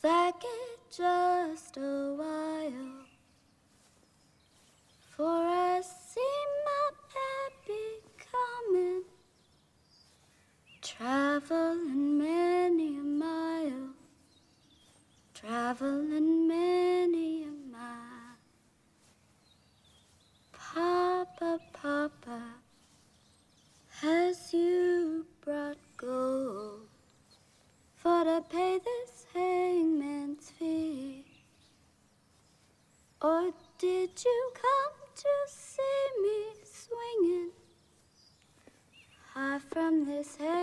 It's it just a while. For I see my baby coming Traveling many a mile Traveling many a mile. Papa, Papa Has you brought gold For to pay the Or did you come to see me swinging high from this hill?